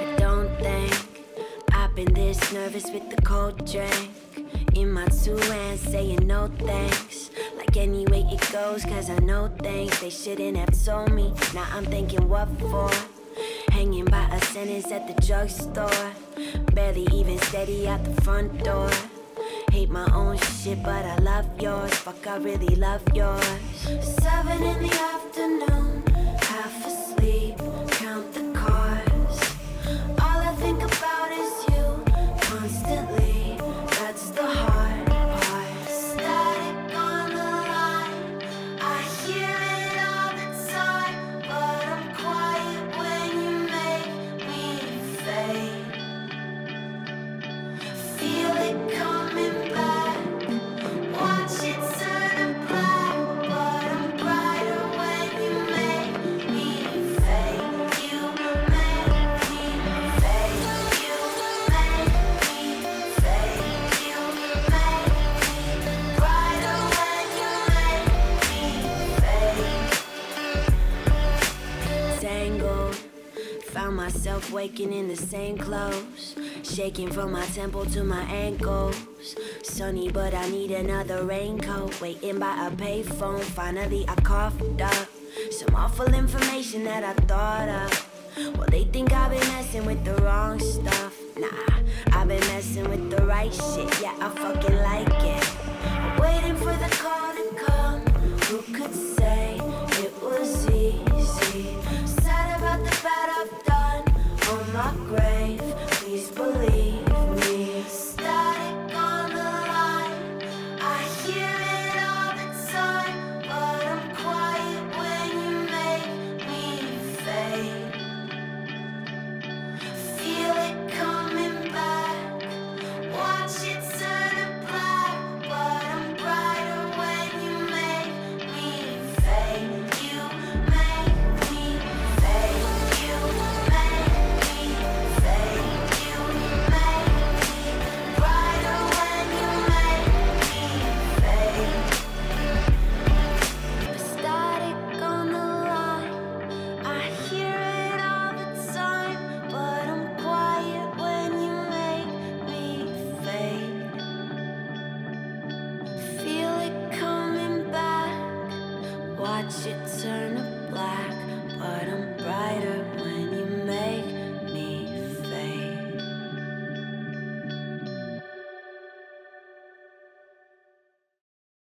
I don't think I've been this nervous with the cold drink? In my two hands saying no thanks. Like anyway it goes cause i know things they shouldn't have told me. Now i'm thinking what for? Hanging by a sentence at the drugstore. Barely even steady at the front door. Hate my own shit, but I love yours. Fuck, I really love yours. Seven in the afternoon, half asleep, count the cars. All I think about is you constantly. That's the hard part. Static on the line. I hear it all the time, but I'm quiet when you make me fade. Found myself waking in the same clothes, shaking from my temple to my ankles. Sunny, but I need another raincoat. Waiting by a payphone, finally I coughed up some awful information that I thought of. Well, they think I've been messing with the wrong stuff. Nah, I've been messing with the right shit. Yeah, I fucking like it. progress. shit.